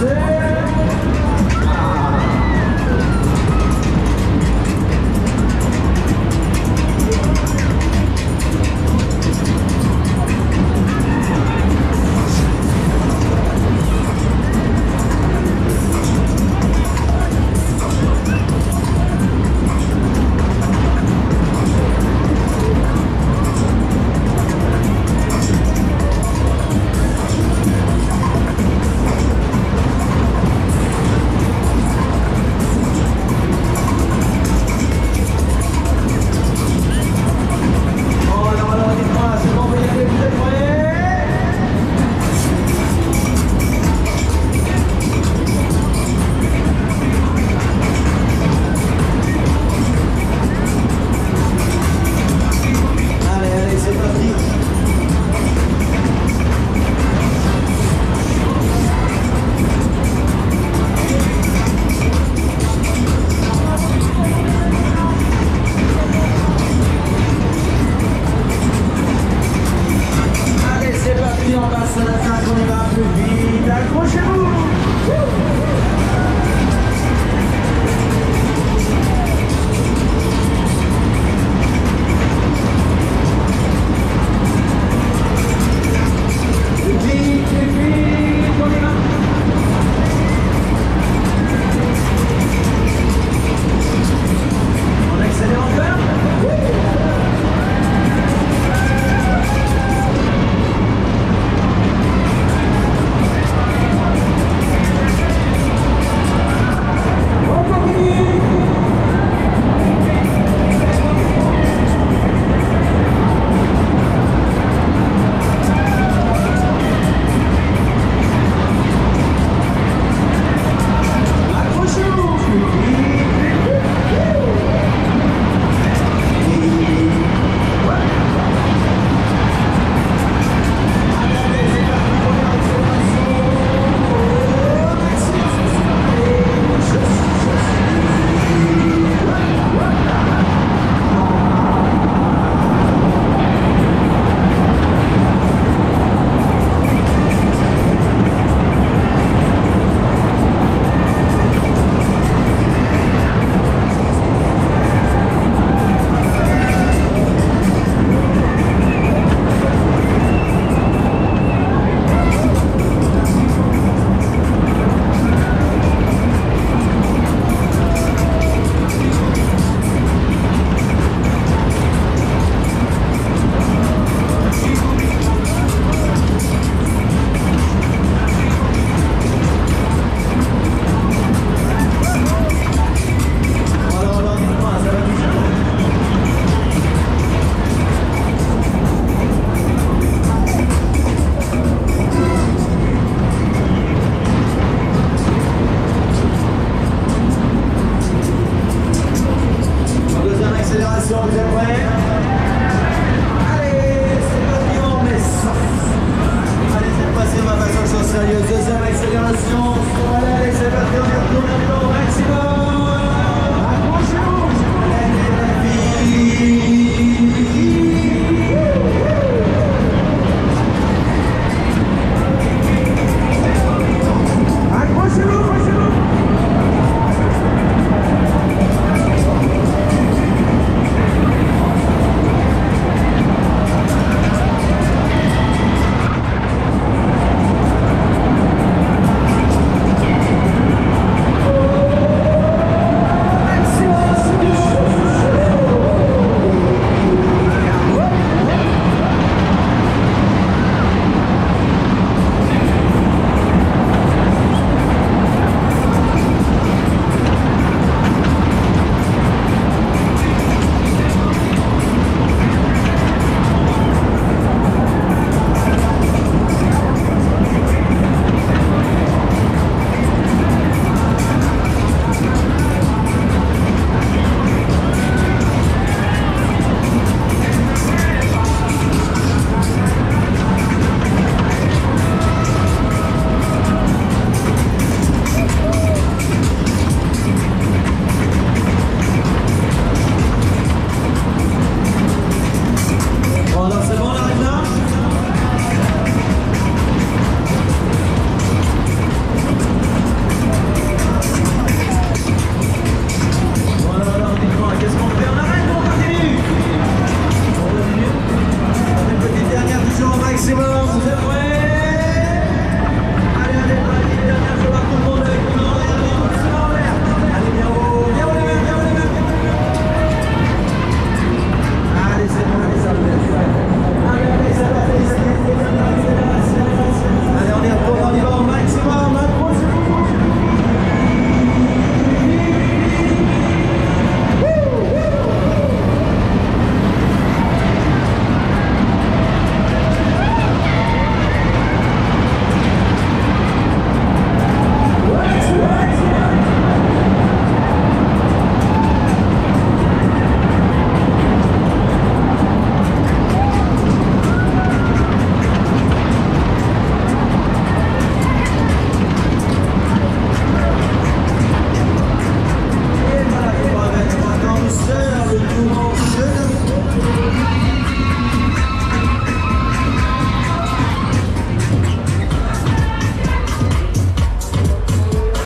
네. to be that much Brasil.